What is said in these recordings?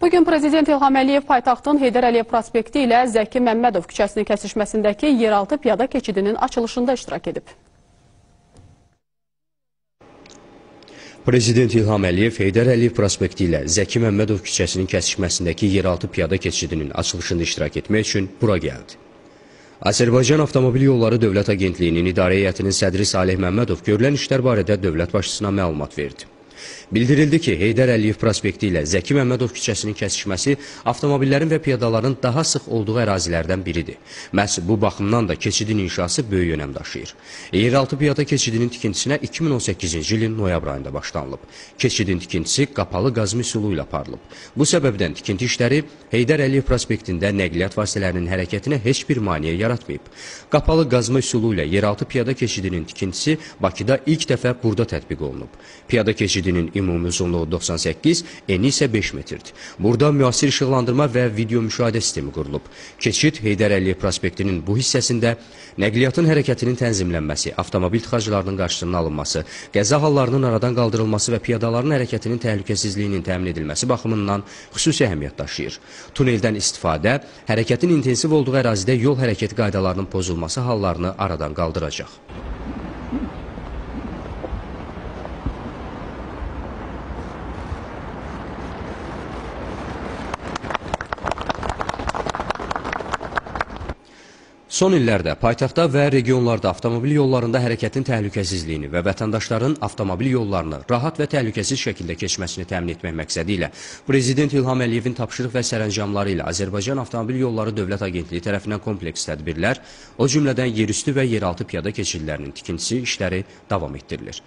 Bugün Prezident İlham Əliyev paytaxtın Heydər Əliyev prospekti ilə Zəki Məmmədov küçəsinin kəsişməsindəki yeraltı piyada keçidinin açılışında iştirak edib. Prezident İlham Əliyev Heydər Əliyev prospekti ilə Zəki Məmmədov küçəsinin kəsişməsindəki yeraltı piyada keçidinin açılışında iştirak etmək üçün bura gəldi. Azərbaycan Avtomobil Yolları Dövlət Agentliyinin İdarə Heyətinin sədri Salih Məmmədov görülən işlər barədə dövlət başçısına məlumat verdi. Bildirildi ki, Heydər Əliyev prospekti ilə Zəki Məmmədov küçəsinin kəsişməsi avtomobillərin və piyadaların daha sıx olduğu ərazilərdən biridir. Məhz bu baxımdan da keçidin inşası böyük önəm daşıyır. Yeraltı piyada keçidinin tikintisinə 2018-ci ilin noyabr ayında başlanılıb. Keçidin tikintisi qapalı qazma üsulu ilə aparılıb. Bu səbəbdən tikinti işləri Heydər Əliyev prospektində nəqliyyat vasitələrinin hərəkətinə heç bir maneə yaratmayıb. Qapalı qazma üsulu ilə yeraltı piyada keçidinin tikintisi Bakıda ilk dəfə burada tətbiq olunub. Piyada keçidinin ümumi uzunluğu 98, eni isə 5 metrdir. Burada müasir işıqlandırma və video müşahidə sistemi qurulub. Keçid Heydər Əliyev prospektinin bu hissəsində nəqliyyatın hərəkətinin tənzimlənməsi, avtomobil tıxaclarının qarşısının alınması, qəza hallarının aradan qaldırılması və piyadaların hərəkətinin təhlükəsizliyinin təmin edilməsi baxımından xüsusi əhəmiyyət daşıyır. Tuneldən istifadə hərəkətin intensiv olduğu ərazidə yol hərəkəti qaydalarının pozulması hallarını aradan qaldıracaq. Son illərdə paytaxtda və regionlarda avtomobil yollarında hərəkətin təhlükəsizliyini və vətəndaşların avtomobil yollarını rahat və təhlükəsiz şəkildə keçməsini təmin etmək məqsədi ilə Prezident İlham Əliyevin tapşırıq və sərəncamları ilə Azərbaycan Avtomobil Yolları Dövlət Agentliyi tərəfindən kompleks tədbirlər, o cümlədən yerüstü və yeraltı piyada keçidlərinin tikintisi işləri davam etdirilir.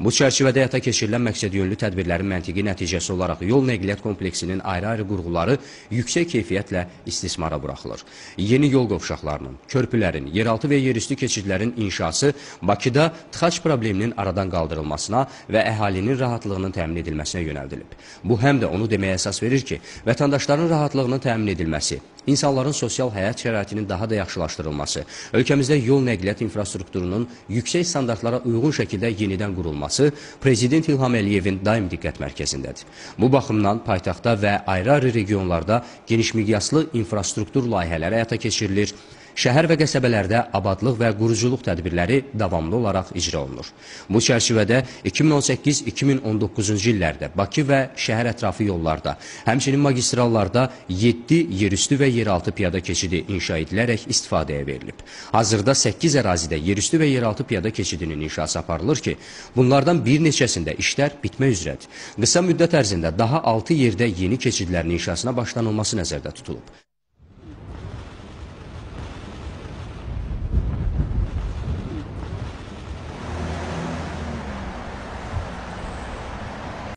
Bu çərçivədə həyata keçirilən məqsədyönlü tədbirlərin məntiqi nəticəsi olaraq yol nəqliyyat kompleksinin ayrı-ayrı qurğuları yüksək keyfiyyətlə istismara buraxılır. Yeni yol qovşaqlarının, körpülərin, yeraltı və yerüstü keçidlərin inşası Bakıda tıxac probleminin aradan qaldırılmasına və əhalinin rahatlığının təmin edilməsinə yönəldilib. Bu həm də onu deməyə əsas verir ki, vətəndaşların rahatlığının təmin edilməsi, insanların sosial həyat şəraitinin daha da yaxşılaşdırılması, ölkəmizdə yol nəqliyyat infrastrukturunun yüksək standartlara uyğun şəkildə yenidən qurulması Prezident İlham Əliyevin daim diqqət mərkəzindədir. Bu baxımdan paytaxtda və ayrı-ayrı regionlarda geniş miqyaslı infrastruktur layihələri həyata keçirilir şəhər və qəsəbələrdə abadlıq və quruculuq tədbirləri davamlı olaraq icra olunur. Bu çərçivədə 2018-2019-cu illərdə Bakı və şəhər ətrafı yollarda, həmçinin magistrallarda 7 yerüstü və yeraltı piyada keçidi inşa edilərək istifadəyə verilib. Hazırda 8 ərazidə yerüstü və yeraltı piyada keçidinin inşası aparılır ki, bunlardan bir neçəsində işlər bitmək üzrədir. Qısa müddət ərzində daha 6 yerdə yeni keçidlərin inşasına başlanılması nəzərdə tutulub.